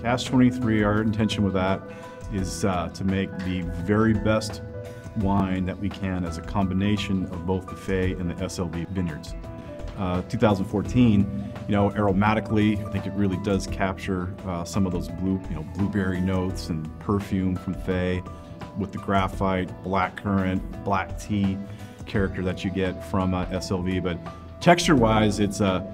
Cask 23, our intention with that is uh, to make the very best wine that we can as a combination of both the Fay and the SLV vineyards. Uh, 2014, you know, aromatically, I think it really does capture uh, some of those blue, you know, blueberry notes and perfume from Fay with the graphite, black currant, black tea character that you get from uh, SLV. But texture-wise, it's a uh,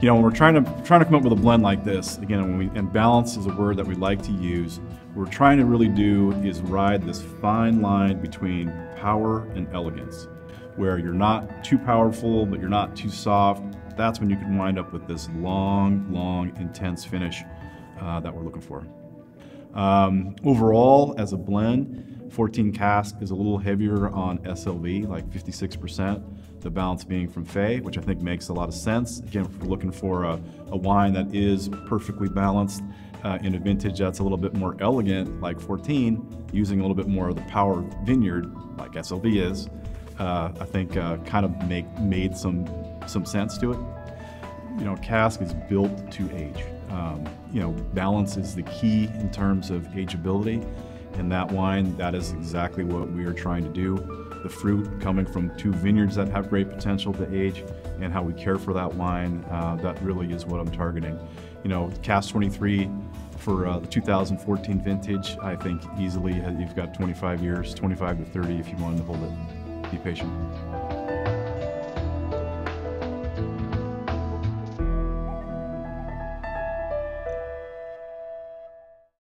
you know, when we're trying to trying to come up with a blend like this, again, when we and balance is a word that we like to use. What we're trying to really do is ride this fine line between power and elegance, where you're not too powerful, but you're not too soft. That's when you can wind up with this long, long, intense finish uh, that we're looking for. Um, overall, as a blend, 14 cask is a little heavier on SLV, like 56% the balance being from Fay, which I think makes a lot of sense. Again, if we're looking for a, a wine that is perfectly balanced uh, in a vintage that's a little bit more elegant, like 14, using a little bit more of the power vineyard, like SLV is, uh, I think uh, kind of make made some some sense to it. You know, cask is built to age. Um, you know, balance is the key in terms of ageability. And that wine, that is exactly what we are trying to do the fruit coming from two vineyards that have great potential to age and how we care for that wine. Uh, that really is what I'm targeting. You know, Cask 23 for uh, the 2014 vintage, I think easily you've got 25 years, 25 to 30 if you want to hold it. Be patient.